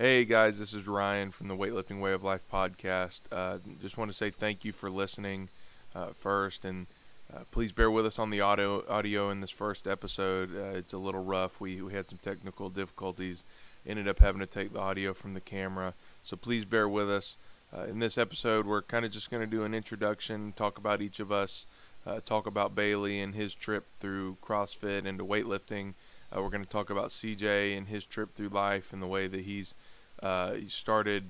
Hey guys, this is Ryan from the Weightlifting Way of Life podcast. Uh, just want to say thank you for listening uh, first, and uh, please bear with us on the audio audio in this first episode. Uh, it's a little rough. We we had some technical difficulties. Ended up having to take the audio from the camera, so please bear with us. Uh, in this episode, we're kind of just going to do an introduction, talk about each of us, uh, talk about Bailey and his trip through CrossFit into weightlifting. we're going to talk about CJ and his trip through life and the way that he's uh, he started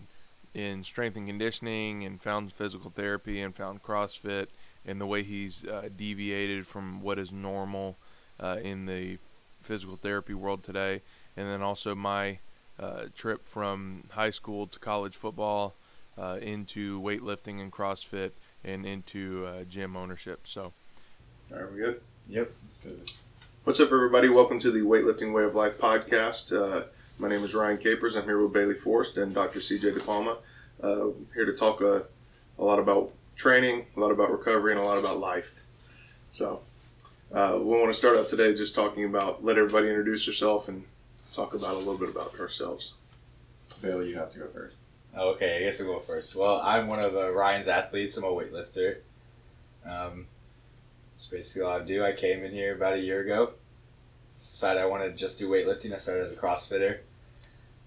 in strength and conditioning and found physical therapy and found CrossFit and the way he's uh, deviated from what is normal uh, in the physical therapy world today. And then also my uh, trip from high school to college football uh, into weightlifting and CrossFit and into uh, gym ownership. So, all right, we good? Yep. What's up, everybody? Welcome to the Weightlifting Way of Life podcast. My name is Ryan Capers. I'm here with Bailey Forst and Dr. CJ DePalma. Uh, here to talk a, a, lot about training, a lot about recovery, and a lot about life. So, uh, we want to start out today just talking about let everybody introduce yourself and talk about a little bit about ourselves. Bailey, you have to go first. Okay, I guess I'll go first. Well, I'm one of uh, Ryan's athletes. I'm a weightlifter. Um, that's basically all I do. I came in here about a year ago. Decided I wanted to just do weightlifting. I started as a CrossFitter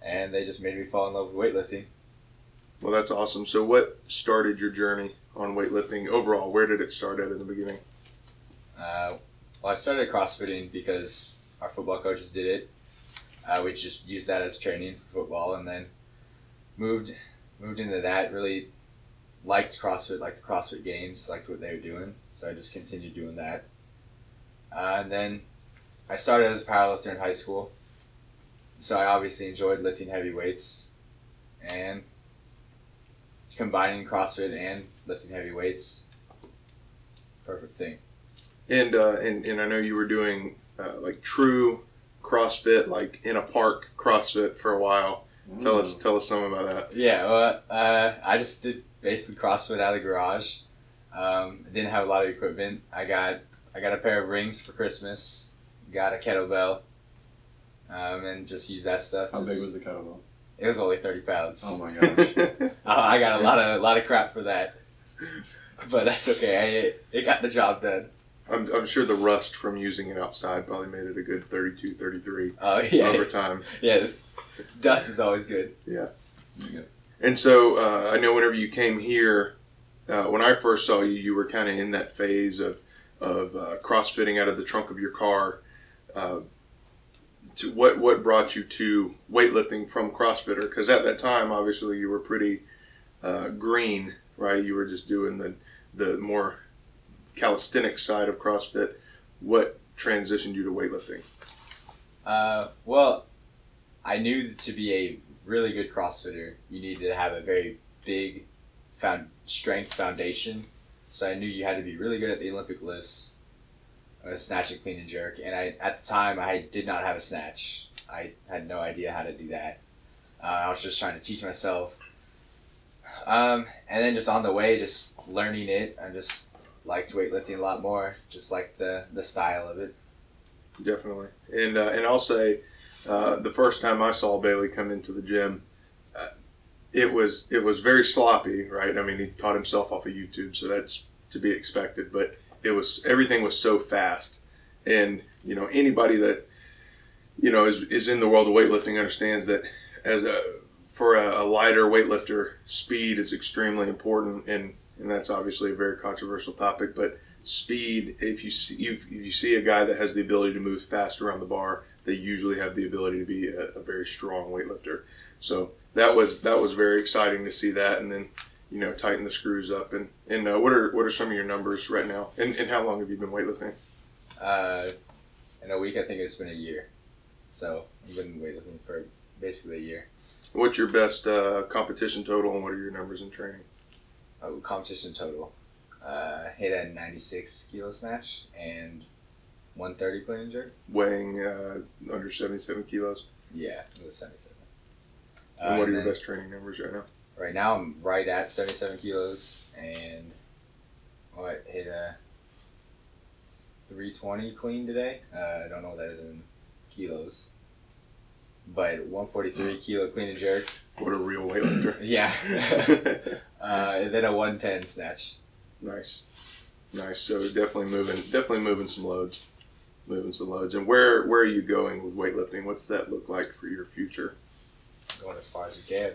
and they just made me fall in love with weightlifting. Well, that's awesome. So, what started your journey on weightlifting overall? Where did it start at in the beginning? Uh, well, I started CrossFitting because our football coaches did it. Uh, we just used that as training for football, and then moved moved into that. Really liked CrossFit, liked the CrossFit Games, liked what they were doing, so I just continued doing that. Uh, and then I started as a powerlifter in high school so I obviously enjoyed lifting heavy weights and combining CrossFit and lifting heavy weights. Perfect thing. And uh, and, and I know you were doing uh, like true CrossFit, like in a park CrossFit for a while. Mm. Tell us tell us something about that. Yeah, well, uh, I just did basically CrossFit out of the garage. Um, I didn't have a lot of equipment. I got I got a pair of rings for Christmas. Got a kettlebell um, and just use that stuff. How just, big was the kettlebell? It was only thirty pounds. Oh my gosh! I got a lot of a lot of crap for that, but that's okay. I, it, it got the job done. I'm, I'm sure the rust from using it outside probably made it a good 32, 33 uh, yeah, over time. Yeah, dust is always good. Yeah. yeah. And so uh, I know whenever you came here, uh, when I first saw you, you were kind of in that phase of, of uh, crossfitting out of the trunk of your car. To what what brought you to weightlifting from CrossFitter? Because at that time, obviously, you were pretty uh, green, right? You were just doing the the more calisthenic side of CrossFit. What transitioned you to weightlifting? Uh, well, I knew to be a really good CrossFitter, you needed to have a very big found strength foundation. So I knew you had to be really good at the Olympic lifts a snatch and clean and jerk. And I at the time I did not have a snatch. I had no idea how to do that. Uh, I was just trying to teach myself. Um, and then just on the way, just learning it, I just liked weightlifting a lot more. Just like the the style of it. Definitely, and uh, and I'll say, uh, the first time I saw Bailey come into the gym, uh, it was it was very sloppy, right? I mean, he taught himself off of YouTube, so that's to be expected. But it was everything was so fast, and you know anybody that you know is, is in the world of weightlifting understands that as a for a, a lighter weightlifter, speed is extremely important, and and that's obviously a very controversial topic. But speed, if you see if you see a guy that has the ability to move fast around the bar, they usually have the ability to be a, a very strong weightlifter. So that was that was very exciting to see that, and then you know tighten the screws up. And and uh, what are what are some of your numbers right now? And, and how long have you been weightlifting? Uh, in a week, I think it's been a year. So I've been weightlifting for basically a year. What's your best uh, competition total, and what are your numbers in training? Oh, competition total. Uh, hit a 96 kilo snatch and 130 clean jerk. Weighing uh, under 77 kilos. Yeah, it was 77. And what are your best training numbers right now? Right now I'm right at 77 kilos and what hit a 320 clean today. Uh, I don't know what that is in kilos, but 143 kilo clean and jerk. What a real weightlifter. Yeah. uh, and then a 110 snatch. nice, nice. So definitely moving, definitely moving some loads, moving some loads. And where where are you going with weightlifting? What's that look like for your future? Going as far as you can.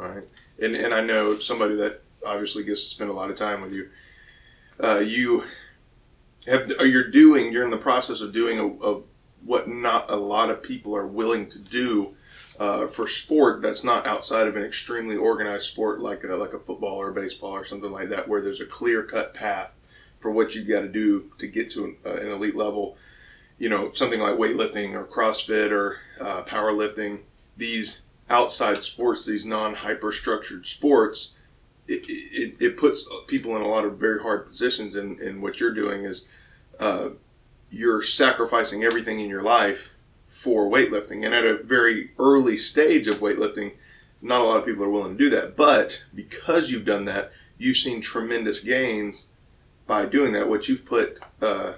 All right. And and I know somebody that obviously gets to spend a lot of time with you. Uh, you have or you're doing you're in the process of doing a, a what not a lot of people are willing to do uh, for sport that's not outside of an extremely organized sport like a, like a football or a baseball or something like that where there's a clear cut path for what you've got to do to get to an, uh, an elite level you know something like weightlifting or crossfit or uh, powerlifting these outside sports these non hyper structured sports it, it, it puts people in a lot of very hard positions. And, and what you're doing is uh, you're sacrificing everything in your life for weightlifting. And at a very early stage of weightlifting not a lot of people are willing to do that. But because you've done that you've seen tremendous gains by doing that. What you've put uh,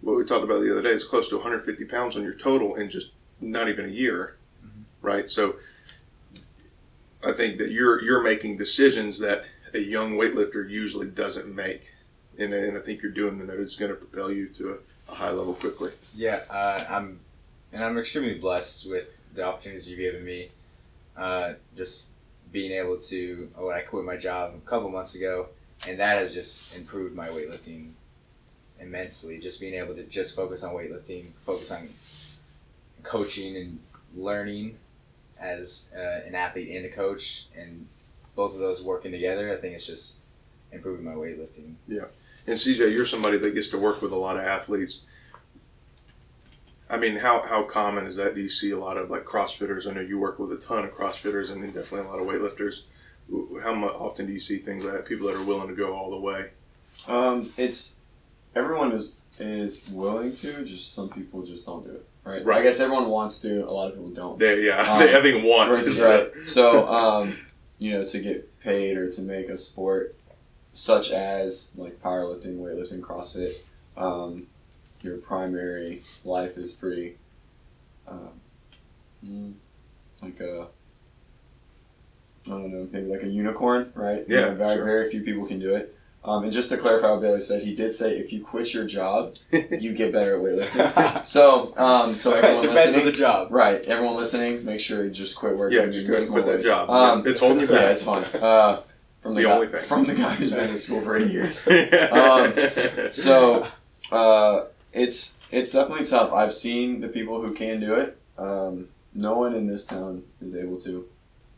what we talked about the other day is close to 150 pounds on your total in just not even a year right so I think that you're you're making decisions that a young weightlifter usually doesn't make, and, and I think you're doing them that is going to propel you to a, a high level quickly. Yeah, uh, I'm, and I'm extremely blessed with the opportunities you've given me. Uh, just being able to, oh, I quit my job a couple months ago, and that has just improved my weightlifting immensely. Just being able to just focus on weightlifting, focus on coaching and learning as uh, an athlete and a coach, and both of those working together, I think it's just improving my weightlifting. Yeah, and CJ, you're somebody that gets to work with a lot of athletes. I mean, how, how common is that? Do you see a lot of like CrossFitters? I know you work with a ton of CrossFitters and then definitely a lot of weightlifters. How mu often do you see things like that? People that are willing to go all the way. Um, it's everyone is is willing to. Just some people just don't do it. Right. Right. I guess everyone wants to. A lot of people don't. They, yeah, Um, I think one is right. So, um, you know, to get paid or to make a sport such as like powerlifting, weightlifting, CrossFit, um, your primary life is pretty, um, mm, like a, I don't know, maybe like a unicorn, right? You Yeah, know, very, sure. very few people can do it. Um, and just to clarify what Bailey said, he did say if you quit your job, you get better at weightlifting. So, um, so everyone Depends listening, on the job. Right. Everyone listening, make sure you just quit working. Yeah, just go and quit that job. Yeah, it's holding you back. Yeah, it's fine. Uh, from It's the, the guy, only thing. From the guy who's been in school for eight years. Um, So, uh, it's it's definitely tough. I've seen the people who can do it. Um, no one in this town is able to.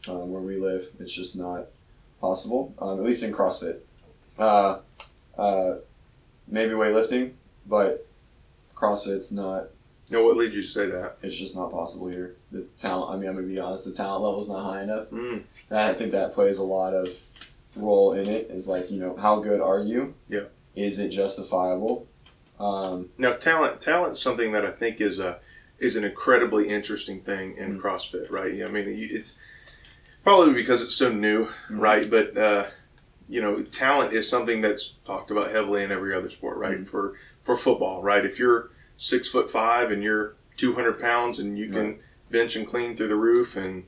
Um, where we live, it's just not possible. Um, at least in CrossFit. Uh, uh, maybe weightlifting, but CrossFit's not no, what leads you to say that? it's just not possible here. The talent, I mean, I'm gonna be honest, the talent level's not high enough. Mm. And I think that plays a lot of role in it. Is like, you know, how good are you? Yeah. Is it justifiable? Um, Now, talent talent's something that I think is a is an incredibly interesting thing in Mm. CrossFit, right? I mean, it's probably because it's so new, Mhm. right? But uh, you know, talent is something that's talked about heavily in every other sport, right? Mm. For for football, right? If you're six foot five and you're two hundred pounds and you can bench and clean through the roof and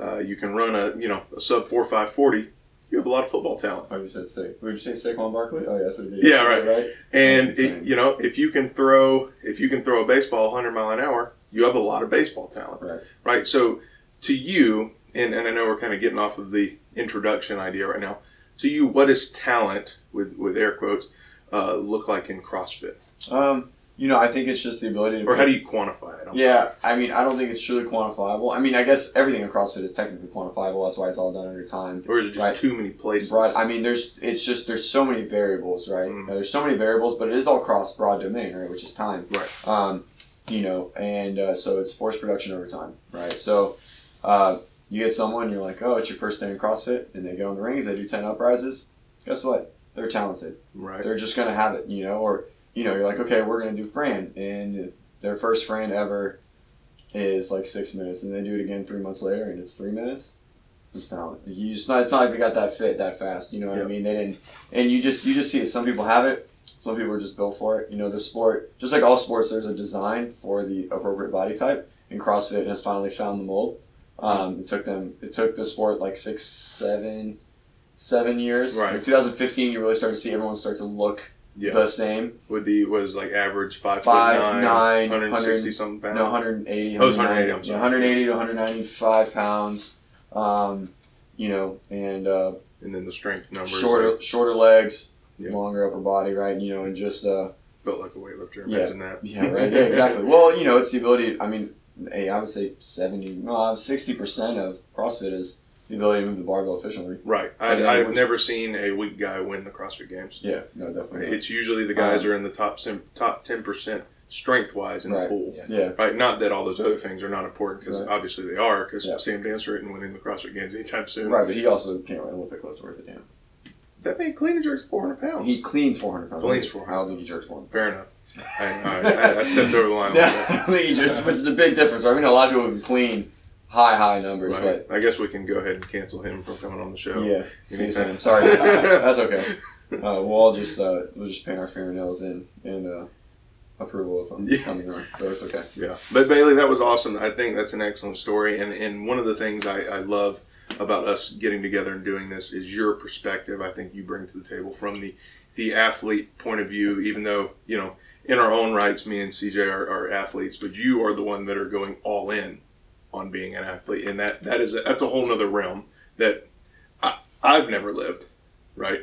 uh, you can run a you know a sub four five forty, you have a lot of football talent. I just said sick. Would you say Saquon Barkley? Oh yeah, so did. Yeah, right. Right. And it, you know, if you can throw if you can throw a baseball 100 mile an hour, you have a lot of baseball talent. Right. Right. So to you, and, and I know we're kind of getting off of the introduction idea right now. To you, what does talent with with air quotes uh, look like in CrossFit, Um, you know, I think it's just the ability to. or how do you quantify it? I'm Yeah, I mean, I don't think it's truly quantifiable. I mean, I guess everything in CrossFit is technically quantifiable. That's why it's all done under time. Or is it just Right. too many places? Broad, I mean, there's it's just there's so many variables, right? Mhm. Uh, there's so many variables, but it is all cross broad domain, right? Which is time, Right. Um, you know, and uh, so it's force production over time, right? So uh, you get someone, you're like, oh, it's your first day in CrossFit, and they go in the rings, they do ten uprises. Guess what? They're talented. right. They're just gonna have it, you know, or you know, you're like, okay, we're gonna do Fran, and their first Fran ever is like six minutes, and they do it again three months later, and it's three minutes. It's talent. You just not. It's not like they got that fit that fast. You know what Yeah. I mean? They didn't, and you just you just see it. Some people have it. Some people are just built for it. You know, the sport, just like all sports, there's a design for the appropriate body type, and CrossFit has finally found the mold. Um, it took them. It took the sport like six, seven, seven years. Right. In 2015, you really started to see everyone start to look Yeah. the same. Would the was like average five, Five, nine, nine, 160 100 something pounds. No, 180, Oh, 190, 180, I'm sorry. 180 to 195 pounds. Um, you know, and uh, and then the strength numbers shorter, shorter legs, Yeah. longer upper body, right? You know, and just uh, built like a weightlifter. Yeah. That. yeah, right, yeah, exactly. Well, you know, it's the ability. I mean, hey, I would say 70, no, 60 percent of CrossFit is the ability to move the barbell efficiently. Right. I, which- never seen a weak guy win the CrossFit Games. Yeah, no, definitely. not. It's usually the guys Um, are in the top sim- top ten percent strength wise in Right. the pool. Yeah. Yeah, Right. Not that all those other things are not important because Right. obviously they are because Yeah. Sam Dancer isn't winning the CrossFit Games anytime soon. right, but he also can't run Olympic lift worth a damn. That man clean and jerks 400 pounds. He cleans 400 pounds. Cleans I 400. don't think he jerks 400 Fair enough. I, I, I stepped over the line. a Yeah, little bit. You just, which is a big difference. I mean, a lot of people can clean high, high numbers, Right. I guess we can go ahead and cancel him from coming on the show. yeah. Anytime. Sorry, that's okay. Uh, we'll all just uh, we'll just paint our fingernails in in uh, approval of him Yeah. coming on, so it's okay. Yeah, but Bailey, that was awesome. I think that's an excellent story, and and one of the things I, I love about us getting together and doing this is your perspective. I think you bring to the table from the the athlete point of view. Even though you know, in our own rights, me and CJ are, are athletes, but you are the one that are going all in on being an athlete, and that that is a, that's a whole nother realm that I, I've never lived. Right?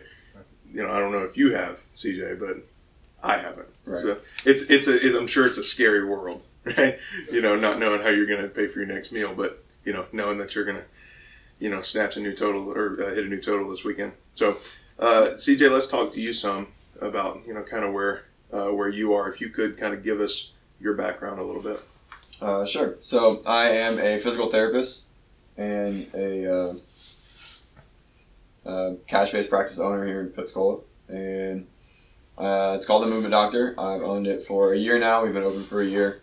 You know, I don't know if you have, CJ, but I haven't. Right. So it's it's a it's, I'm sure it's a scary world, right? You know, not knowing how you're going to pay for your next meal, but you know, knowing that you're going to, you know, snatch a new total or uh, hit a new total this weekend. So, uh, CJ, let's talk to you some about you know kind of where uh, where you are. If you could kind of give us your background a little bit. Uh, sure. So I am a physical therapist and a uh, uh, cash-based practice owner here in Pensacola, and uh, it's called the Movement Doctor. I've owned it for a year now. We've been open for a year.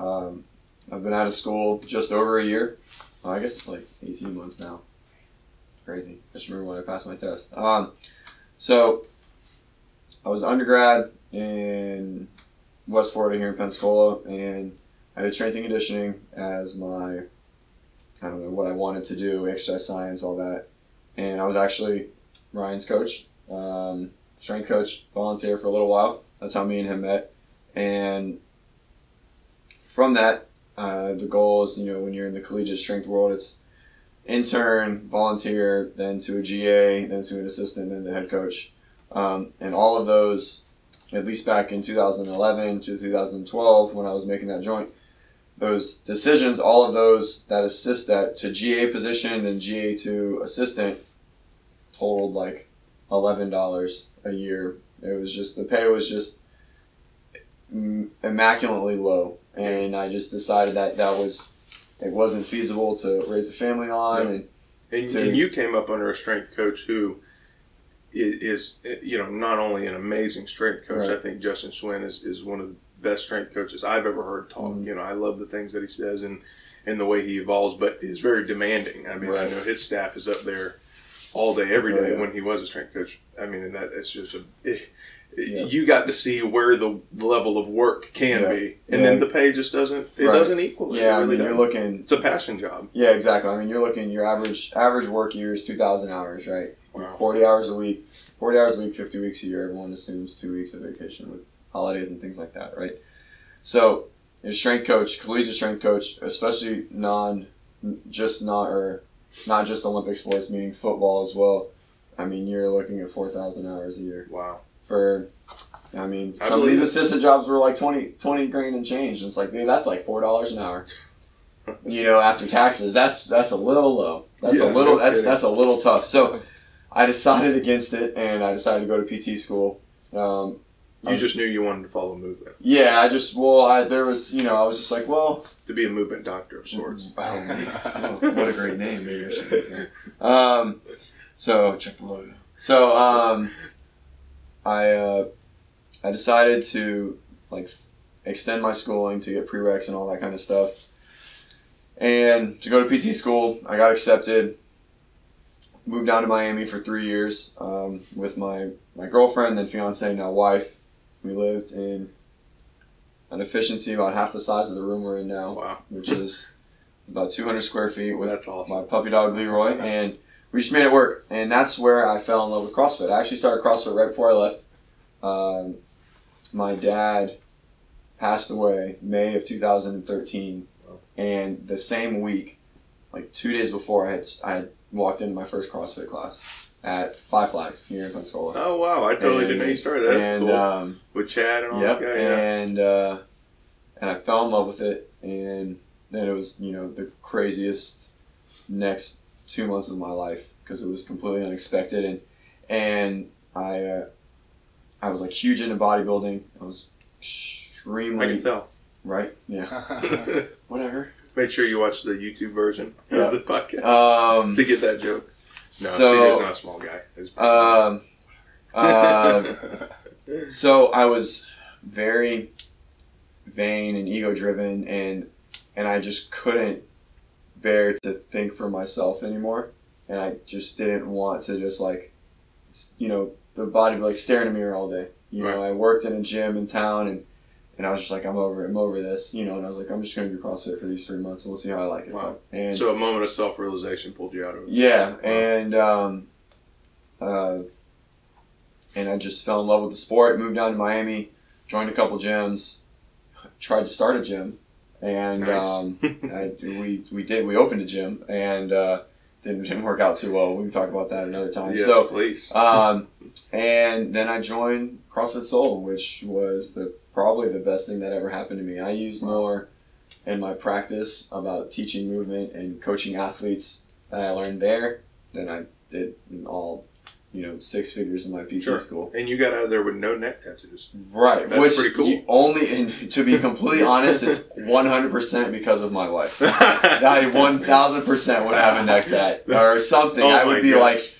Um, I've been out of school just over a year. Well, I guess it's like 18 months now. Crazy. I just remember when I passed my test. Um, so I was undergrad in West Florida here in Pensacola, and I did strength and conditioning as my, I don't know what I wanted to do, exercise science, all that. And I was actually Ryan's coach, um, strength coach, volunteer for a little while. That's how me and him met. And from that, uh, the goal is, you know, when you're in the collegiate strength world, it's intern, volunteer, then to a GA, then to an assistant, then the head coach. Um, and all of those, at least back in 2011 to 2012, when I was making that joint, those decisions, all of those that assist that to GA position and GA to assistant totaled like eleven dollars a year. It was just the pay was just mm, immaculately low, and I just decided that that was it wasn't feasible to raise a family on, and And, To- and you came up under a strength coach who is, is you know not only an amazing strength coach. Right. I think Justin Swin is, is one of the best strength coaches I've ever heard talk. Mhm. You know, I love the things that he says and and the way he evolves, but he's very demanding. I mean, I know his staff is up there all day, every day. Oh, yeah. when he was a strength coach. I mean, and that it's just a. It, Yeah. You got to see where the level of work can Yeah. be, and then the pay just doesn't. It Right. doesn't equal it. yeah, It I mean you're looking It's a passion job. Yeah, exactly. I mean, you're looking your average average work year is two thousand hours, right? Wow. Forty hours a week, forty hours a week, fifty weeks a year. Everyone assumes two weeks of vacation with holidays and things like that, right? So, your strength coach, collegiate strength coach, especially non, just not or not just Olympic sports, meaning football as well. I mean, you're looking at four thousand hours a year Wow. for. I mean, I some of these assistant jobs were like 20, 20 grand and change. And it's like, dude, that's like four dollars an hour. you know, after taxes, that's that's a little low. That's Yeah, a little no that's that's a little tough. So, I decided against it, and I decided to go to PT school. Um, You just knew you wanted to follow movement, yeah, I just well, I there was you know I was just like, well, to be a movement doctor of sorts. oh, what a great name. Maybe I should use that. Um, so check the logo. So um, I uh, I decided to like extend my schooling to get prereqs and all that kind of stuff, and to go to PT school. I got accepted. Moved down to Miami for three years um, with my my girlfriend, then fiance, now wife. We lived in an efficiency about half the size of the room we're in now, Wow, which is about 200 square feet with that's awesome. my puppy dog Leroy, and we just made it work. And that's where I fell in love with CrossFit. I actually started CrossFit right before I left. Um, my dad passed away May of 2013, Wow. and the same week, like two days before, I had I had walked into my first CrossFit class at Five Flags here in Pensacola. Oh wow, I totally And- didn't know you started. That's and cool. um, With Chad and all Yep, that guy. Yeah. and uh, and I fell in love with it, and then it was you know the craziest next two months of my life because it was completely unexpected, and and I uh, I was like huge into bodybuilding. I was extremely. I can tell. right, yeah, whatever. Make sure you watch the YouTube version Yeah. of the podcast Um, to get that joke. No, So- not a small guy. Um, uh, so I was very vain and ego driven and and I just couldn't bear to think for myself anymore and I just didn't want to just like you know the body be like stare in a mirror all day you know I worked in a gym in town and and I was just like I'm over it I'm over this you know and I was like I'm just gonna do CrossFit for these three months and we'll see how I like it Wow. and so a moment of self realization pulled you out of it. yeah, and um, uh, and I just fell in love with the sport. Moved down to Miami, joined a couple gyms, tried to start a gym, and Nice. um, I, we we did we opened a gym and uh, didn't didn't work out too well. We can talk about that another time. yes, So please. um, and then I joined CrossFit Soul, which was the probably the best thing that ever happened to me. I used more in my practice about teaching movement and coaching athletes that I learned there than I did in all, you know, six figures in my PT Sure. school. And you got out of there with no neck tattoos. Right, That's which pretty cool. only and to be completely honest, it's one hundred percent because of my wife. I one thousand percent would have a neck tat or something. Oh I would be gosh. like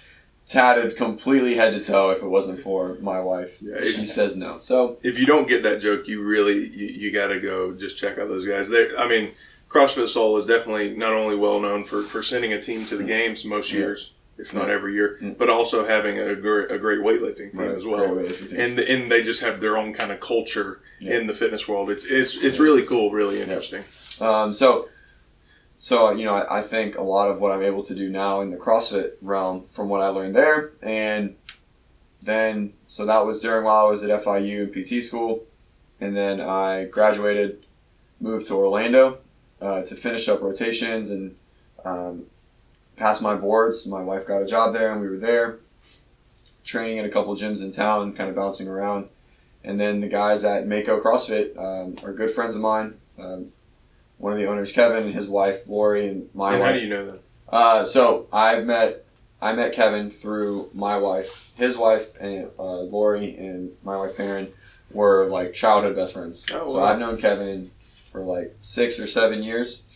tatted completely head to toe if it wasn't for my wife. Yeah, it- she says no. So if you don't get that joke, you really you, you got to go just check out those guys. They, I mean, CrossFit Soul is definitely not only well known for for sending a team to the games most Mm. Yeah. years, if not every year, Mm. but also having a great, a great weightlifting team right, as well. great way to do it. And and they just have their own kind of culture in the fitness world. It's it's it's really cool, really interesting. Um, so, so you know, I, I think a lot of what I'm able to do now in the CrossFit realm from what I learned there, and then so that was during while I was at FIU PT school, and then I graduated, moved to Orlando uh, to finish up rotations and um, pass my boards. My wife got a job there, and we were there, training in a couple gyms in town, kind of bouncing around. And then the guys at Mako CrossFit um, are good friends of mine. Um, one of the owners, Kevin, and his wife Lori, and my And how wife. do you know that? Uh, so I met I met Kevin through my wife, his wife, and uh, Lori, and my wife Perrin were like childhood best friends. Oh, So wow. I've known Kevin for like six or seven years,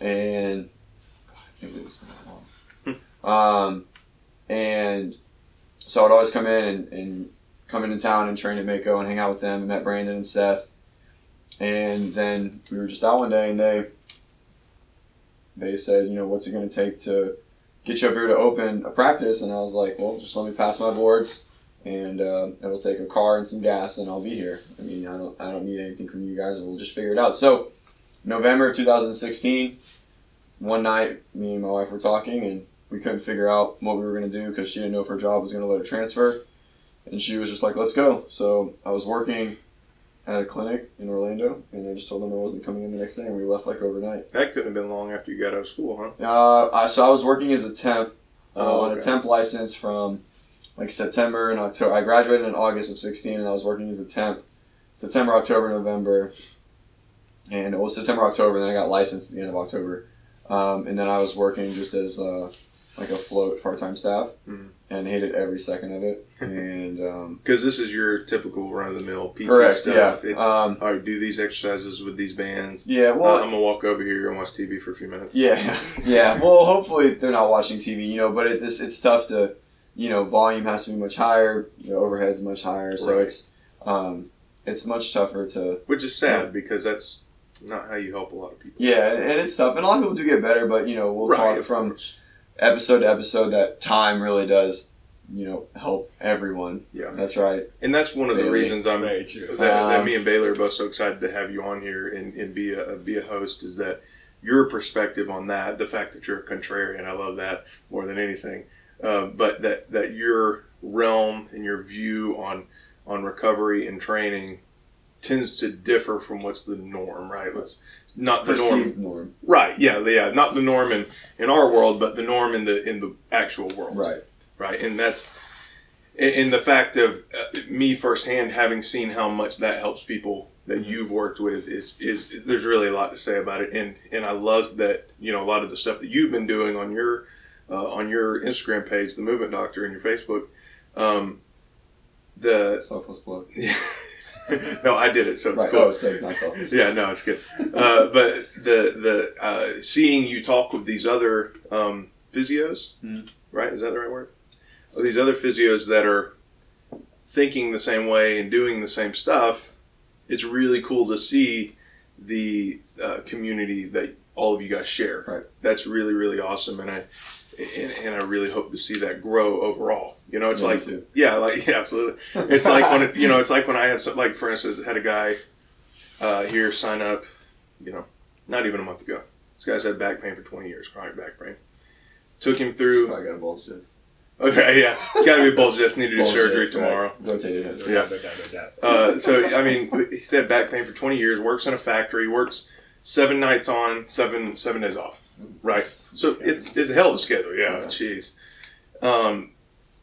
and I can't believe it's been that long. um, and so I'd always come in and, and come into town and train at Mako and hang out with them. and met Brandon and Seth, and then we were just out one day and they they said, you know, what's it going to take to get you up here to open a practice? And I was like, well, just let me pass my boards, and uh, it'll take a car and some gas, and I'll be here. I mean, I don't, I don't need anything from you guys, and we'll just figure it out. So, November 2016, one night, me and my wife were talking, and we couldn't figure out what we were going to do because she didn't know if her job was going to let her transfer, and she was just like, let's go. So I was working at a clinic in Orlando, and I just told them I wasn't coming in the next day, and we left like overnight. That couldn't have been long after you got out of school, huh? Uh, I, so I was working as a temp uh, Oh, on a temp license from like September and October. I graduated in August of 16 and I was working as a temp September, October, November. And it was September, October, and then I got licensed at the end of October. Um, and then I was working just as uh, like a float part time staff Mhm. and hated every second of it. And um, Because this is your typical run of the mill PT correct, stuff. yeah. It's, Um, all right, do these exercises with these bands. yeah, Uh, well, I'm gonna walk over here and watch TV for a few minutes. Yeah, yeah. Well, hopefully they're not watching TV, you know. But it, this it's tough to, you know, volume has to be much higher, the overhead's much higher, so Right. it's um, it's much tougher to. which is sad because that's not how you help a lot of people. Yeah, and, and it's tough, and a lot of people do get better, but you know, we'll Right, talk from course. Episode to episode. That time really does you know, help everyone. Yeah. That's right. And that's one of the reasons I'm Very true. that, that Um, me and Bailey are both so excited to have you on here and, and be a be a host is that your perspective on that, the fact that you're a contrarian, I love that more than anything. Uh, but that that your realm and your view on on recovery and training tends to differ from what's the norm, right? Let's not the norm, Perceived norm. right? Yeah, yeah, not the norm in, in our world, but the norm in the in the actual world, Right. right? And that's in the fact of uh, me firsthand having seen how much that helps people that you've worked with is is there's really a lot to say about it, and and I love that you know a lot of the stuff that you've been doing on your uh, on your Instagram page, the Movement Doctor, and your Facebook. Um, the Selfless plug. no, I did it, so it's Right. cool. Oh, so it's not selfless. Yeah, no, it's good. Uh, but the the uh, seeing you talk with these other um, physios, Mhm. right? Is that the right word? Oh, these other physios that are thinking the same way and doing the same stuff. It's really cool to see the uh, community that all of you guys share. Right. That's really really awesome, and I and, and I really hope to see that grow overall. You know, it's Yeah, me like too. yeah, like yeah, absolutely. It's like when it, you know, it's like when I had some, like for instance, had a guy uh, here sign up, you know, not even a month ago. This guy's had back pain for 20 years, chronic back pain. Took him through. I got a bulge disc. Okay, yeah, it's got to be a bulge disc. Need to do surgery disc, right. tomorrow. Rotated hips. Yeah. Uh, so I mean, he's had back pain for 20 years. Works in a factory. Works seven nights on, seven seven days off. Right. So it's, it's a hell of a schedule. Yeah. Yeah. Jeez. Um,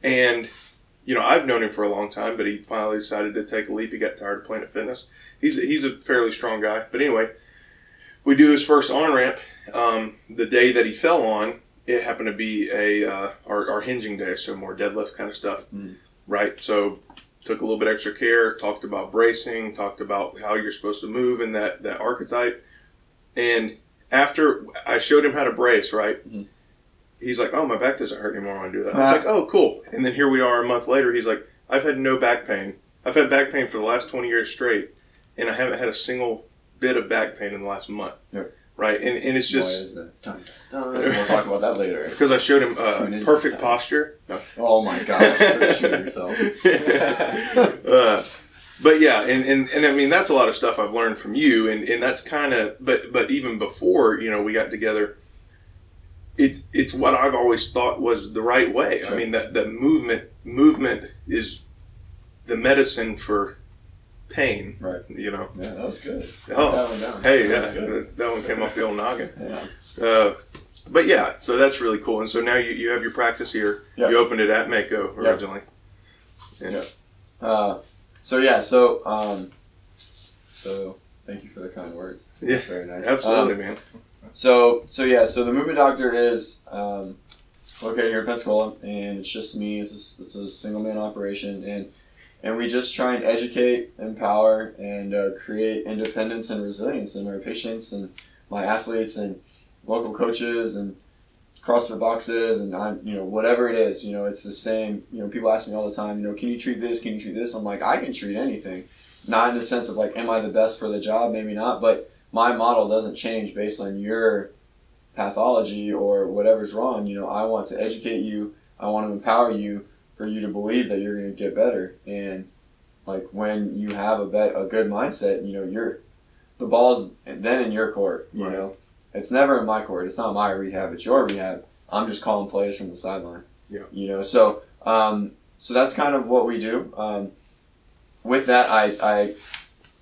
and you know, I've known him for a long time, but he finally decided to take a leap. He got tired of Planet Fitness. He's he's a fairly strong guy, but anyway, we do his first on ramp. Um, the day that he fell on, it happened to be a uh, our, our hinging day, so more deadlift kind of stuff, Mm. right? So took a little bit extra care. Talked about bracing. Talked about how you're supposed to move in that that archetype, and after I showed him how to brace, right? Mhm. He's like, "Oh, my back doesn't hurt anymore when I do that." I was like, "Oh, cool." And then here we are a month later. He's like, "I've had no back pain. I've had back pain for the last twenty years straight, and I haven't had a single bit of back pain in the last month." Yep. Right, and and it's Why just is that? Dun, dun, dun. We'll talk about that later. because I showed him uh, perfect posture. No. Oh my gosh, you're yourself. uh, but yeah, and, and, and I mean that's a lot of stuff I've learned from you, and, and that's kind of but but even before you know we got together, it's it's what I've always thought was the right way. I mean that that movement movement is the medicine for pain. Right. You know. Yeah, that was good. Oh, That one. Hey, yeah, that, that one came off the old noggin. Yeah. Uh, but yeah, so that's really cool. And so now you, you have your practice here. Yeah. You opened it at Mako Yeah. originally. Yeah. Uh, so yeah, so um, so thank you for the kind words. Yeah, That's very nice. Absolutely, Um, man. So so yeah, so the movement doctor is um, located here in Pensacola, and it's just me. It's a, it's a single man operation, and and we just try and educate, empower, and uh, create independence and resilience in our patients and my athletes and local coaches and CrossFit boxes and I'm you know whatever it is. You know, it's the same. You know, people ask me all the time. You know, can you treat this? Can you treat this? I'm like, I can treat anything. Not in the sense of like, am I the best for the job? Maybe not, but my model doesn't change based on your pathology or whatever's wrong. You know, I want to educate you. I want to empower you for you to believe that you're going to get better. And like when you have a bet a good mindset, you know, you're the ball's then in your court. You Right. know, it's never in my court. It's not my rehab. It's your rehab. I'm just calling plays from the sideline. Yeah. You know, so um, so that's kind of what we do. Um, with that, I, I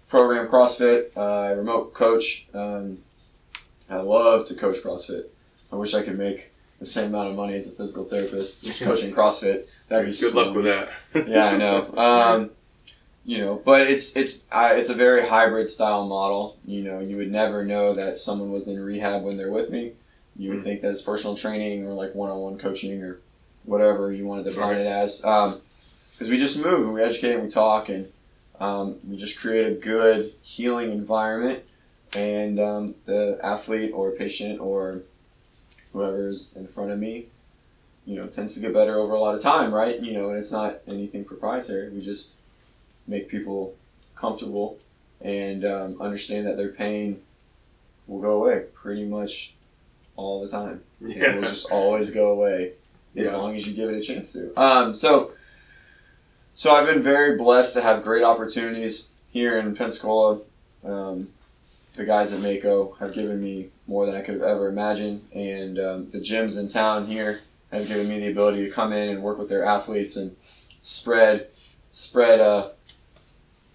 program CrossFit. Uh, I remote coach. Um, I love to coach CrossFit. I wish I could make the same amount of money as a physical therapist just coaching CrossFit. That'd be Good luck with that. yeah, I know. Um, you know, but it's it's I, it's a very hybrid style model. You know, you would never know that someone was in rehab when they're with me. You would Mm. think that it's personal training or like one on one coaching or whatever you want to define Right. it as. Because we just move and we educate and we talk and um, we just create a good healing environment, and um, the athlete or patient or whoever's in front of me you know, tends to get better over a lot of time, right? You know, and it's not anything proprietary. We just make people comfortable and um, understand that their pain will go away pretty much all the time. It will just always go away. as Yeah. long as you give it a chance to. Um, so, so I've been very blessed to have great opportunities here in Pensacola. Um, the guys at Mako have given me more than I could have ever imagined, and um, the gyms in town here have given me the ability to come in and work with their athletes and spread spread uh,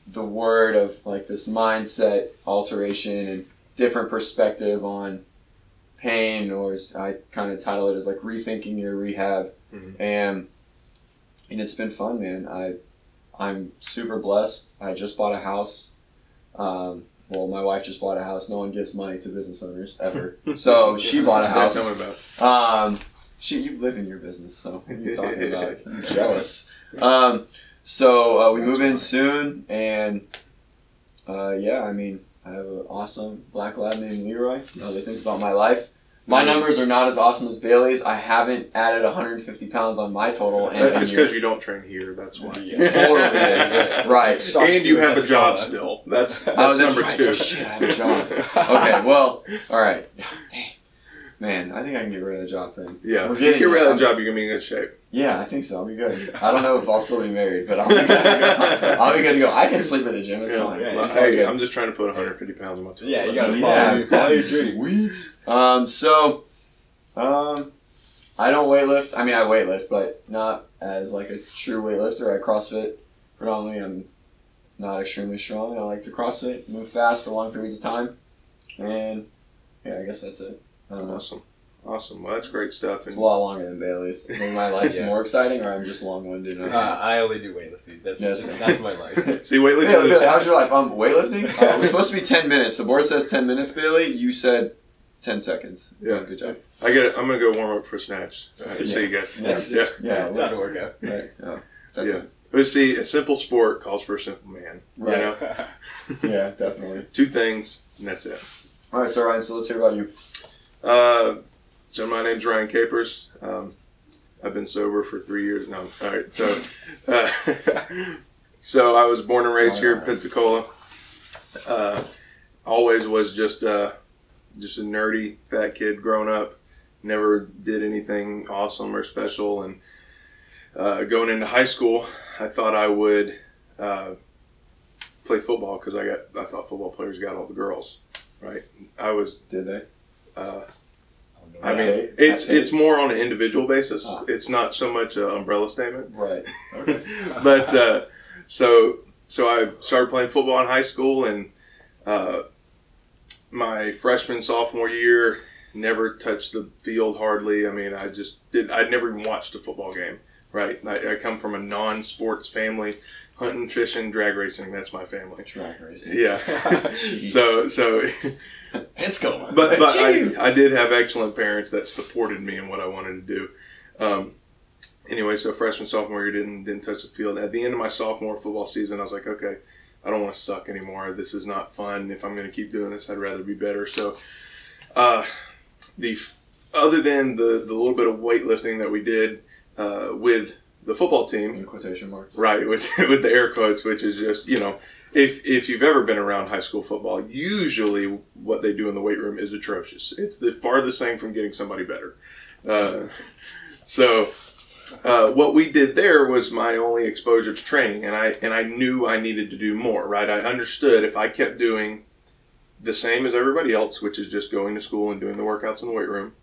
the word of like this mindset alteration and different perspective on pain, or as I kind of title it as like rethinking your rehab, Mhm. and and it's been fun, man. I I'm super blessed. I just bought a house. Um, well, my wife just bought a house. No one gives money to business owners ever, so she bought a house. tell me about. Um, she, you live in your business, so you're talking about? Jealous. Um, so uh, we That's move in fine. soon, and uh, yeah, I mean, I have an awesome black lab named Leroy. Other things about my life. My numbers are not as awesome as Bailey's. I haven't added 150 pounds on my total, and It's because you're- don't train here. That's why. Yeah, totally is. Right. Start and you have a this job fella. still. That's oh, that's Oh, that's number right. two. Oh, shit, I have a job. Okay, well, all right. Dang. Man, I think I can get rid of the job thing. Yeah, We're you get rid of the job, you're gonna be in good shape. Yeah, I think so. I'll be good. I don't know if I'll still be married, but I'll be good to go. I'll be good to go. I can sleep at the gym. It's Yeah. fine. Yeah, Well, hey. I'm just trying to put 150 pounds on my total. Yeah, you gotta it. follow yeah, your- follow your be sweet. Um, so, um, I don't weightlift. I mean, I weightlift, but not as like a true weightlifter. I CrossFit predominantly. I'm not extremely strong. I like to CrossFit, move fast for long periods of time, and yeah, I guess that's it. I don't know. Awesome, awesome. Well, that's great stuff. It's a lot longer than Bailey's. Maybe my life's Yeah. more exciting, or I'm just long-winded. Uh, I only do weightlifting. That's Yes. just, that's my life. see, weightlifting. Bailey, Bailey, how's your life? Um, weightlifting? Uh, it was supposed to be 10 minutes. The board says 10 minutes, Bailey. You said 10 seconds. Yeah. Good job. I get it. I'm gonna go warm up for snatch. Uh, See you guys. That's, yeah. Yeah, that's how to work out. Right. Yeah. That's Yeah. it. But see, a simple sport calls for a simple man. Right. You know, Yeah, definitely. two things, and that's it. All right, so Ryan, so let's hear about you. Uh, so my name's Ryan Capers. Um, I've been sober for three years now. All right, so uh, so I was born and raised here in Pensacola. Uh, always was just uh, just a nerdy fat kid growing up. Never did anything awesome or special. And uh, going into high school, I thought I would uh, play football because I got I thought football players got all the girls. Right, I was Did they? I mean, it? it's it's more on an individual basis. Ah. It's not so much an umbrella statement. Right. Okay. But uh, so so I started playing football in high school, and uh, my freshman sophomore year, never touched the field hardly. I mean, I just did. I'd never even watched a football game. Right. I, I come from a non-sports family, hunting, fishing, drag racing. That's my family. Track racing. Yeah. So so Let's go. but but I, I did have excellent parents that supported me in what I wanted to do. Um, anyway, so freshman sophomore year didn't didn't touch the field. At the end of my sophomore football season, I was like, okay, I don't want to suck anymore. This is not fun. If I'm going to keep doing this, I'd rather be better. So, uh, the other than the the little bit of weightlifting that we did uh, with the football team, In quotation marks. Right, with with the air quotes, which is just you know, if if you've ever been around high school football, usually what they do in the weight room is atrocious. It's the farthest thing from getting somebody better. Uh, so, uh, what we did there was my only exposure to training, and I and I knew I needed to do more. Right, I understood if I kept doing the same as everybody else, which is just going to school and doing the workouts in the weight room,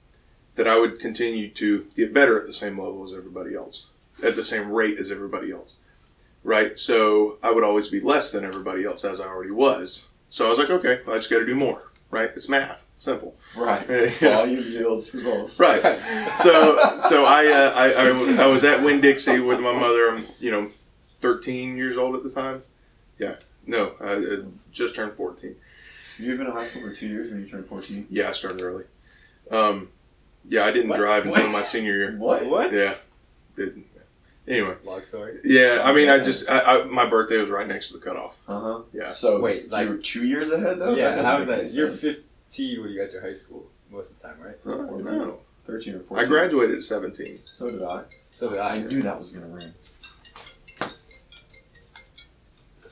that I would continue to get better at the same level as everybody else at the same rate as everybody else. Right? So I would always be less than everybody else as I already was. So I was like, okay, I just got to do more. Right? It's math. Simple. Right. Yeah. Volume yields results. Right. So so I, uh, I, I w- I was at Winn Dixie with my mother. I'm you know 13 years old at the time. Yeah. No, I uh, just turned 14. You've been in high school for two years when you turned 14. Yeah, I started early. Um, yeah, I didn't What? drive until What? my senior year. What? What? Yeah. Didn't. Anyway, Long story. yeah. I mean, I just I, I, my birthday was right next to the cutoff. Uh huh. Yeah. So Wait, like- you were two years ahead though. yeah, doesn't how is that? You're 15 when you got to high school most of the time, right? Oh, no. Thirteen or fourteen. I graduated at 17. So did I. So did I I. knew that was gonna ring.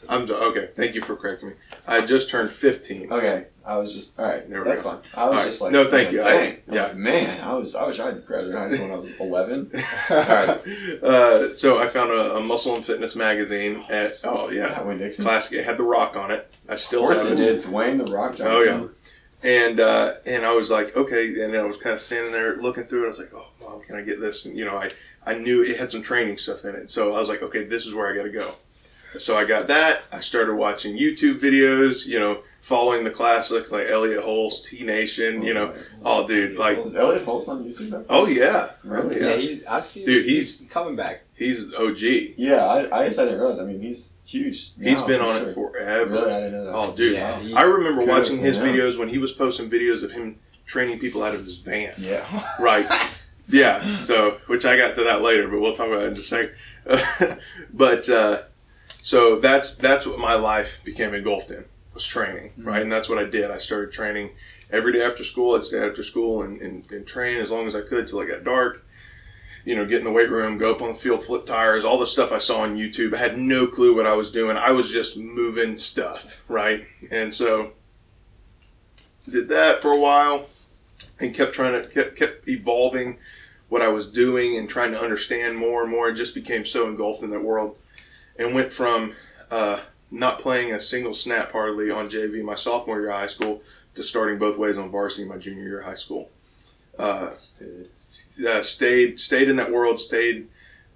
I'm okay. Thank you for correcting me. I just turned 15. Okay, I was just all right. We that's fine. I was All right. just like, No, thank you. I- Dang. I, yeah. like, man, I was I was trying to graduate high school when I was 11. right. Uh, so I found a, a muscle and fitness magazine at oh yeah, Winn Dixie. classic. It had the Rock on it. I Of still course have it it. did. Dwayne the Rock Johnson. Oh, yeah. And uh, and I was like, okay, and I was kind of standing there looking through it. I was like, oh, mom, can I get this? And you know, I I knew it had some training stuff in it, so I was like, okay, this is where I got to go. So I got that. I started watching YouTube videos. You know, following the classics like Elliott Hulse, T Nation. You know, oh dude, like Is Elliott Hulse on YouTube? oh yeah, Really? yeah. Yeah, he's. I've seen. Dude, he's- coming back. he's OG. Yeah, I, I guess I didn't realize. I mean, he's huge. He's been on sure. it forever. Really, I didn't know that. Oh, dude. Yeah, he- I remember watching to his him. videos when he was posting videos of him training people out of his van. Yeah. Right. Yeah. So, which I got to that later, but we'll talk about it in just a second. but uh, so that's that's what my life became engulfed in was training, Mm-hmm. right? And that's what I did. I started training every day after school. I'd stay after school and, and, and train as long as I could till it got dark. You know, get in the weight room, go up on the field, flip tires, all the stuff I saw on YouTube. I had no clue what I was doing. I was just moving stuff, right? And so did that for a while and kept trying to kept, kept evolving what I was doing and trying to understand more and more. I just became so engulfed in that world and went from uh, not playing a single snap hardly on JV my sophomore year of high school to starting both ways on varsity my junior year of high school. Uh, uh, stayed stayed in that world, stayed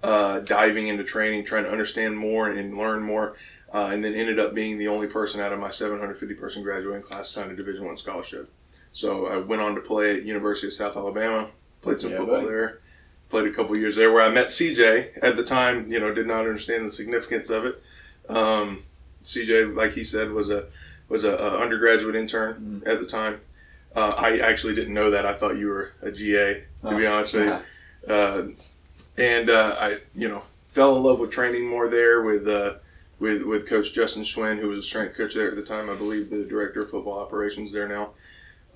uh, diving into training, trying to understand more and learn more, uh, and then ended up being the only person out of my 750 person graduating class signed a Division One scholarship. So I went on to play at University of South Alabama, played some Yeah, football buddy. there, played a couple years there, where I met CJ at the time. You know, did not understand the significance of it. Um, CJ, like he said, was a was a, a undergraduate intern Mm-hmm. at the time. Uh, I actually didn't know that. I thought you were a GA. To be Oh, honest with you, uh, and uh, I, you know, fell in love with training more there with uh, with with Coach Justin Schwinn, who was a strength coach there at the time. I believe the director of football operations there now.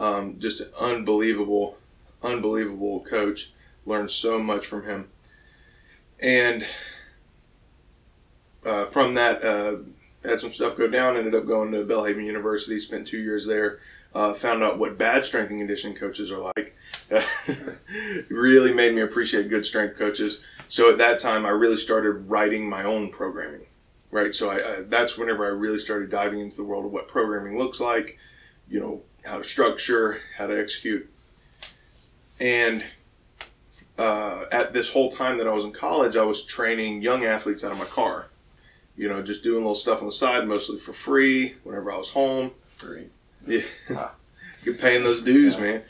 Um, just an unbelievable, unbelievable coach. Learned so much from him, and uh, from that, uh, had some stuff go down. Ended up going to Belhaven University. Spent two years there. Uh, found out what bad strength and conditioning coaches are like. really made me appreciate good strength coaches. So at that time, I really started writing my own programming. Right. So I, I that's whenever I really started diving into the world of what programming looks like. You know how to structure, how to execute, and uh, at this whole time that I was in college, I was training young athletes out of my car. You know, just doing little stuff on the side, mostly for free. Whenever I was home, Free. yeah, Ah. you're paying those dues, Yeah. man.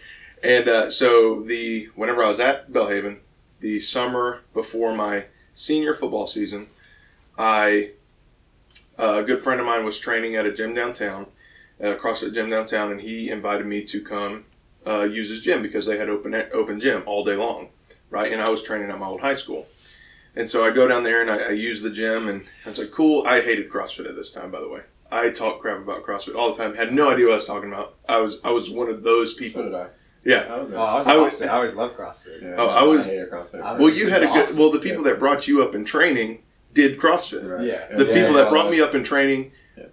And uh, so the whenever I was at Belhaven, the summer before my senior football season, I uh, a good friend of mine was training at a gym downtown, uh, across the gym downtown, and he invited me to come uh, use his gym because they had open open gym all day long, right? And I was training at my old high school. And so I go down there and I, I use the gym, and I was like, cool. I hated CrossFit at this time, by the way. I talk crap about CrossFit all the time. Had no idea what I was talking about. I was I was one of those So people. did I. Yeah. I was, Oh, I was I was- say, I always love CrossFit. yeah, Oh, I was- hated CrossFit. Well, you had a good. Awesome. Well, the people that brought you up in training did CrossFit. Right. Yeah. The Yeah, people yeah, that brought yeah. me up in training Yeah.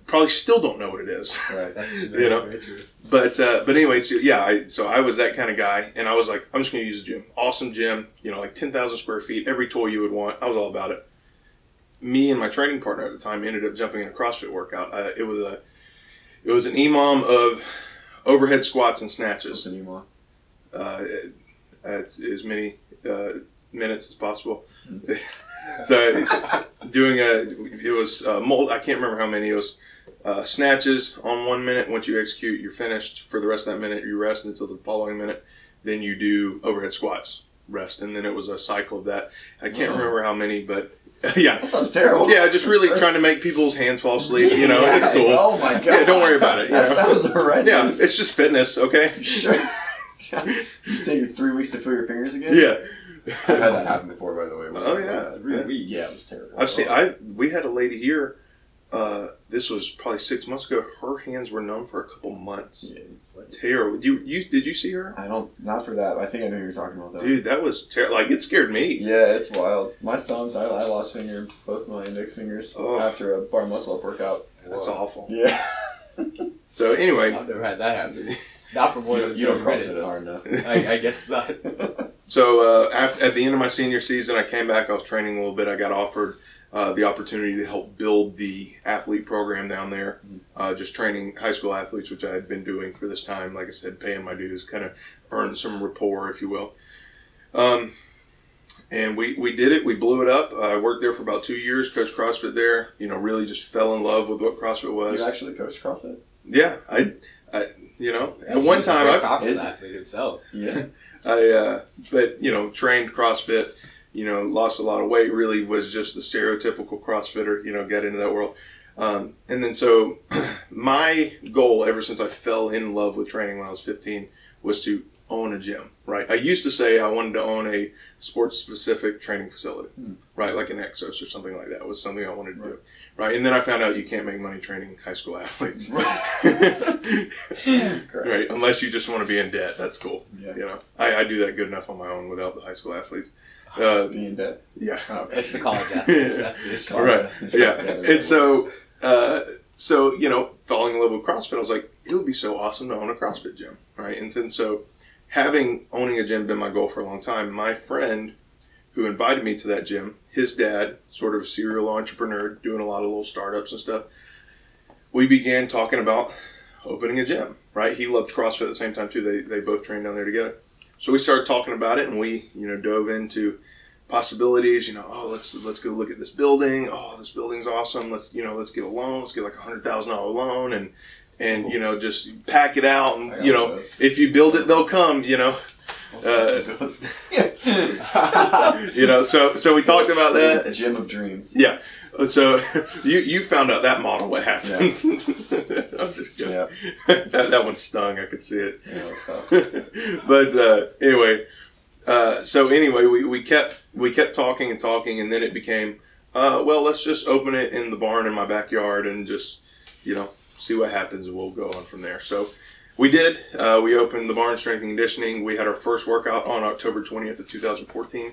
Probably still don't know what it is. Right. That's You know? true. But uh, but anyway, so yeah, I, so I was that kind of guy, and I was like, I'm just going to use the gym. Awesome gym, you know, like ten thousand square feet, every toy you would want. I was all about it. Me and my training partner at the time ended up jumping in a CrossFit workout. Uh, it was a it was an EMOM of overhead squats and snatches. Listen, EMOM? uh, as, as many uh, minutes as possible. so doing a it was uh, mul- I can't remember how many it was uh, snatches on one minute. Once you execute, you're finished. For the rest of that minute, you rest until the following minute. Then you do overhead squats, rest, and then it was a cycle of that. I can't Wow. remember how many, but yeah. That sounds terrible. Yeah, just really trying to make people's hands fall asleep. You know, Yeah, it's cool. Oh my god. Yeah, don't worry about it, That know. sounds horrendous. Yeah, it's just fitness, okay? Sure. Take three weeks to fill your fingers again. Yeah. I've had that happen before, by the way. Oh, yeah. Three Yeah. weeks. Yeah, it was terrible. I've seen. I we had a lady here uh, this was probably six months ago. Her hands were numb for a couple months. Yeah, it's like- Terrible. You you did you see her? I don't. Not for that. I think I know who you're talking about though. Dude, that was terrible. Like it scared me. Yeah, it's wild. My thumbs. I, I lost finger, both my index fingers Oh. after a bar muscle up workout. That's awful. Yeah. So anyway, I've never had that happen. Not for more you, you don't 30 cross it hard enough. I, I guess not. So uh, at, at the end of my senior season, I came back. I was training a little bit. I got offered uh, the opportunity to help build the athlete program down there, uh, just training high school athletes, which I had been doing for this time. Like I said, paying my dues, kind of earning some rapport, if you will. Um, and we, we did it. We blew it up. I worked there for about two years, coached CrossFit there. You know, really just fell in love with what CrossFit was. you actually coached CrossFit? Yeah, I, I, you know, at one time I, athlete himself. Yeah. I, uh, but you know, trained CrossFit, you know, lost a lot of weight. Really was just the stereotypical CrossFitter. You know, got into that world, um, and then so my goal ever since I fell in love with training when I was 15 was to own a gym. Right. I used to say I wanted to own a sports specific training facility. Hmm. Right, like an Exos or something like that was something I wanted to do. Right, and then I found out you can't make money training high school athletes. Correct. right, unless you just want to be in debt. That's cool. Yeah. You know, I, I do that good enough on my own without the high school athletes. Uh, Being dead. yeah, Oh, okay. It's the college athletes. That's the issue. Right. yeah. there's And so, uh, so you know, falling in love with CrossFit, I was like, it would be so awesome to own a CrossFit gym, right? And then so, having owning a gym been my goal for a long time. My friend who invited me to that gym, his dad, sort of a serial entrepreneur, doing a lot of little startups and stuff. We began talking about opening a gym, right? He loved CrossFit at the same time too. They they both trained down there together. So we started talking about it, and we you know dove into possibilities. You know, oh let's let's go look at this building. Oh, this building's awesome. Let's you know let's get a loan. Let's get like a hundred thousand dollar loan, and and you know just pack it out. And you know if you build it, they'll come. You know, uh, you know. So so we talked about that. A Gym of dreams. Yeah. So you you found out that model what happened. I'm just kidding. Yeah. that, that one stung. I could see it. Yeah, but uh, anyway, uh, so anyway, we, we kept we kept talking and talking, and then it became, uh, well, let's just open it in the barn in my backyard and just, you know, see what happens, and we'll go on from there. So we did. Uh, we opened the barn strength and conditioning. We had our first workout on October 20th of 2014.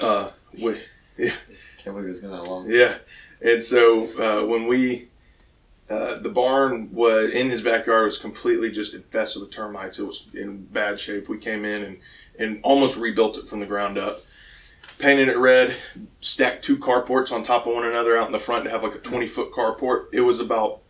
Uh, we, Can't believe it's been that long. yeah, and so uh, when we, uh, the barn was in his backyard was completely just infested with termites. It was in bad shape. We came in and and almost rebuilt it from the ground up, painted it red, stacked two carports on top of one another out in the front to have like a twenty foot carport. It was about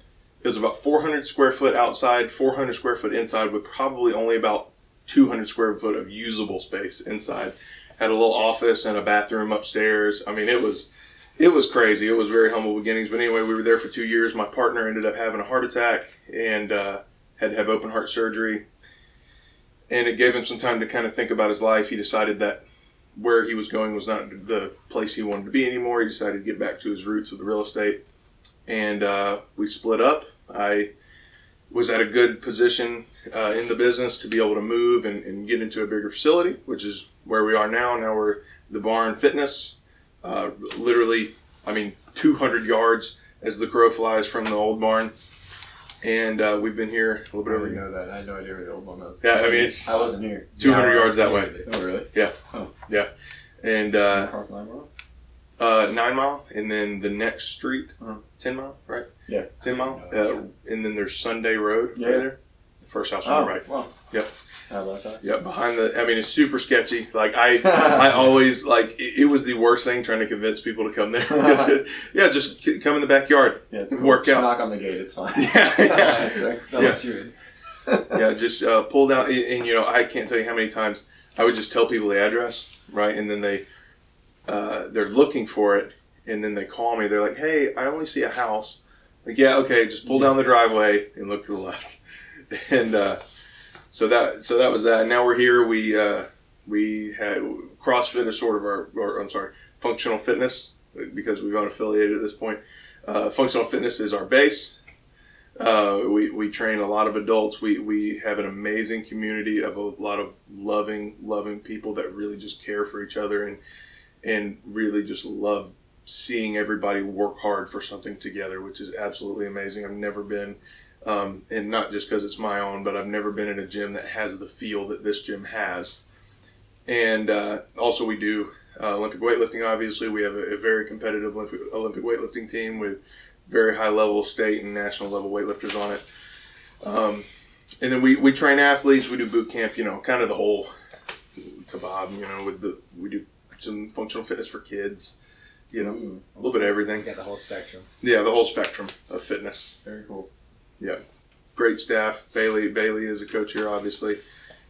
it was about four hundred square foot outside, four hundred square foot inside, with probably only about two hundred square foot of usable space inside. Had a little office and a bathroom upstairs. I mean, it was it was crazy. It was very humble beginnings. But anyway, we were there for two years. My partner ended up having a heart attack and uh, had to have open heart surgery. And it gave him some time to kind of think about his life. He decided that where he was going was not the place he wanted to be anymore. He decided to get back to his roots with the real estate. And uh, we split up. I was at a good position uh, in the business to be able to move and, and get into a bigger facility, which is where we are now. Now we're the Barn Fitness uh, literally, I mean, 200 yards as the crow flies from the old barn. And uh, we've been here a little bit I over didn't know that. I had no idea where the old one was. Yeah, I mean, it's I wasn't here. 200 yards that way. Oh, really? Yeah. Yeah. And uh, Across Lime Road? uh, nine mile, and then the next street, Uh-huh. 10 mile, right? Yeah. 10 mile. No idea. Uh, and then there's Sunday Road Yeah. right there. The first house on Oh, the right. wow. Yep. How about that? Yeah, behind the. I mean, it's super sketchy. Like I, I always like. It, it was the worst thing trying to convince people to come there. Yeah, just come in the backyard. Yeah, it's Work Just out. knock on the gate. It's fine. Yeah, yeah. Sorry. They'll let you in. yeah, just uh, pull down. And, and, you know, I can't tell you how many times I would just tell people the address, right, and then they, uh, they're looking for it, and then they call me. They're like, "Hey, I only see a house." Like, yeah, okay, just pull down the driveway and look to the left, and uh, so that so that was that. Now we're here. We uh, we had CrossFit is sort of our, or I'm sorry, functional fitness because we've unaffiliated at this point. Uh, functional fitness is our base. Uh, we, we train a lot of adults. We, we have an amazing community of a lot of loving, loving people that really just care for each other and, and really just love seeing everybody work hard for something together, which is absolutely amazing. I've never been, um, and not just because it's my own, but I've never been in a gym that has the feel that this gym has. And uh, also, we do uh, Olympic weightlifting. Obviously, we have a, a very competitive Olympic, Olympic weightlifting team with very high level state and national level weightlifters on it. Um, and then we, we train athletes. We do boot camp. You know, kind of the whole kebab. You know, with the we do some functional fitness for kids. You know, Ooh, a little bit of everything. You got the whole spectrum. Yeah, the whole spectrum of fitness. very cool. Yeah, great staff. Bailey Bailey is a coach here, obviously.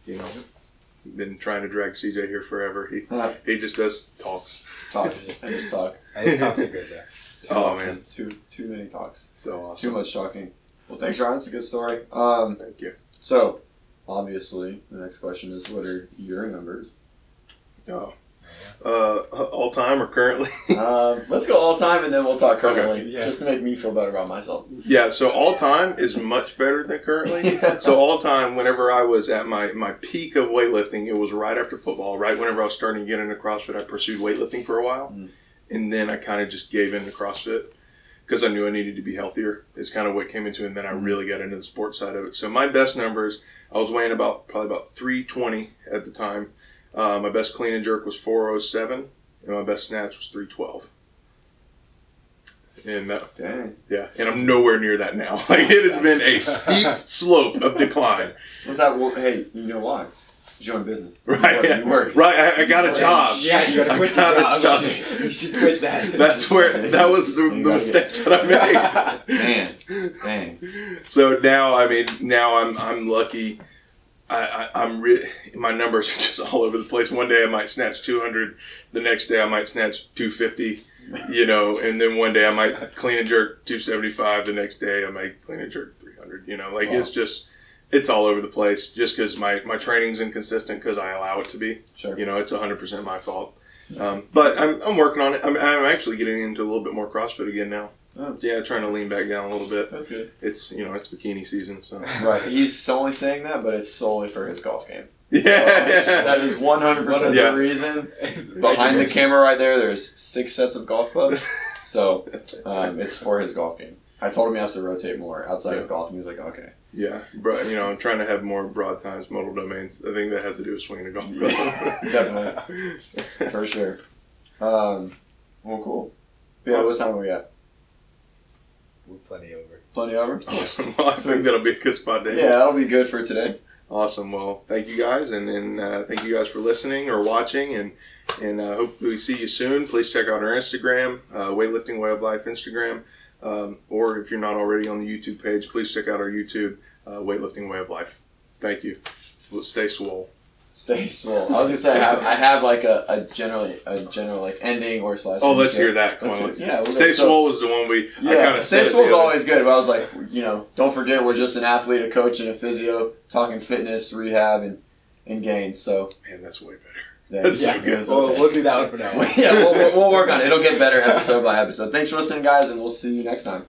You know, been trying to drag CJ here forever. He Uh, he just does talks. talks. I just talk. I just talks are good though. Too Oh, often. man. Too too many talks. So Too much talking. Well, thanks, Ryan. It's a good story. Um, Thank you. so obviously the next question is, what are your numbers? Oh, uh, all time or currently? um, let's go all time and then we'll talk Okay, currently, yeah. just to make me feel better about myself. yeah. So all time is much better than currently. So all time, whenever I was at my, my peak of weightlifting, it was right after football. Right whenever I was starting to get into CrossFit, I pursued weightlifting for a while, Mm. and then I kind of just gave in to CrossFit because I knew I needed to be healthier. It's kind of what came into, it, and then I Mm. really got into the sports side of it. So my best numbers, I was weighing about probably about three twenty at the time. Uh, my best clean and jerk was four oh seven, and my best snatch was three twelve. And that, Dang. yeah, and I'm nowhere near that now. Like it has been a steep slope of decline. What's that? Well, hey, you know why? You're in business. Right, You yeah. work. You. Right, I, I got a job. Yeah, you gotta I got a job. you should quit that. That's where that was the, the mistake get- that I made. Man, dang. So now, I mean, now I'm I'm lucky. I, I I'm re- my numbers are just all over the place. One day I might snatch 200, the next day I might snatch 250, you know, and then one day I might clean and jerk 275. The next day I might clean and jerk 300. You know, like Wow. it's just it's all over the place. Just because my my training's inconsistent because I allow it to be. Sure. You know, it's 100 percent my fault. Um, but I'm, I'm working on it. I'm, I'm actually getting into a little bit more CrossFit again now. Oh. Yeah, trying to lean back down a little bit. That's good. It's you know it's bikini season, so Right. He's only saying that, but it's solely for his golf game. yeah. So it's- that is 100% Yeah. the reason. Behind the camera right there, there's six sets of golf clubs. So um, it's for his golf game. I told him he has to rotate more outside of golf, and he was like, okay. yeah, but you know I'm trying to have more broad times modal domains. I think that has to do with swinging a golf club. Definitely. For sure. Um, well, cool. Yeah, what time are we at? We're plenty over. Plenty over? awesome. Well, I think that'll be a good spot to. Yeah, that'll be good for today. Awesome. Well, thank you guys, and, and uh, thank you guys for listening or watching, and and uh, hope we see you soon. Please check out our Instagram, uh, Weightlifting Way of Life Instagram, um, or if you're not already on the YouTube page, please check out our YouTube, uh, Weightlifting Way of Life. Thank you. Let's stay swole. Stay swole. I was gonna say I have, I have like a, a generally a general like ending or slash. Oh, let's finish hear that. Come Let's on, let's, yeah, we'll Stay go- so- was the one we. I Yeah, kind of Stay Swole's always good, but I was like, you know, don't forget we're just an athlete, a coach, and a physio talking fitness, rehab, and and gains. So Man, that's way better. yeah, That's so yeah, good. it's We'll, okay. we'll do that one for now. yeah, we'll, we'll, we'll work on it. It'll get better episode by episode. Thanks for listening, guys, and we'll see you next time.